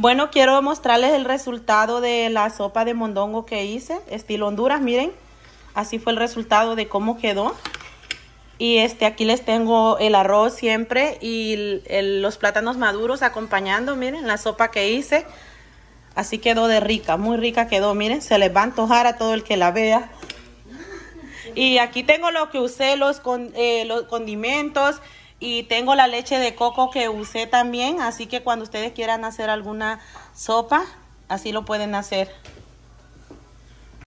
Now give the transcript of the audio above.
Bueno, quiero mostrarles el resultado de la sopa de mondongo que hice, estilo Honduras, miren. Así fue el resultado de cómo quedó. Y este, aquí les tengo el arroz siempre y los plátanos maduros acompañando, miren, la sopa que hice. Así quedó de rica, muy rica quedó, miren, se les va a antojar a todo el que la vea. Y aquí tengo lo que usé, los, eh, los condimentos y tengo la leche de coco que usé también. Así que cuando ustedes quieran hacer alguna sopa, así lo pueden hacer.